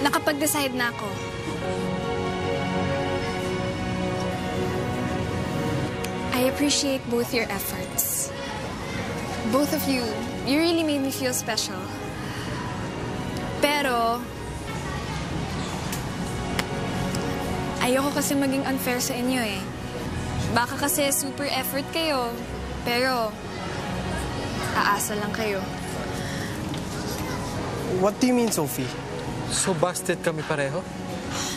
nag-decide na ako. I appreciate both your efforts. Both of you, you really made me feel special. Pero, ayoko kasi maging unfair sa inyo eh. Baka kasi super effort kayo, pero aasa lang kayo. What do you mean, Sophie? So busted kami pareho?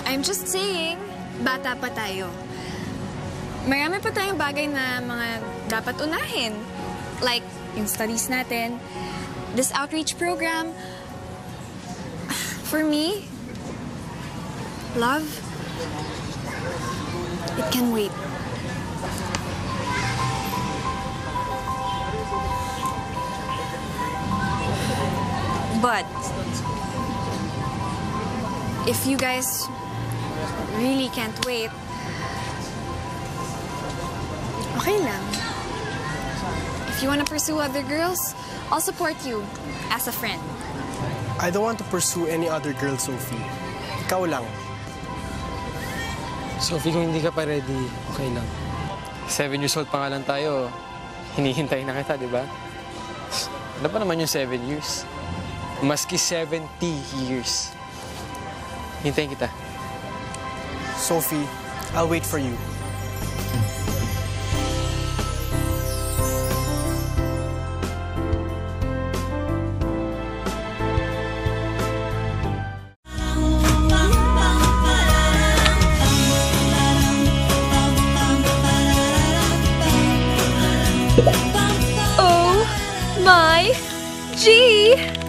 I'm just saying, bata pa tayo. Marami pa tayong bagay na mga dapat unahin. Like, yung studies natin, this outreach program. For me, love, it can wait. But, if you guys really can't wait, okay lang. If you want to pursue other girls, I'll support you as a friend. I don't want to pursue any other girl, Sophie. Ikaw lang. Sophie, kung hindi ka pa ready, okay lang. Seven years old pa nga lang tayo. Hinihintay na kita, di ba? Ano pa naman yung seven years? Maski 70 years. Hintayin kita. Sophie, I'll wait for you. Oh my G!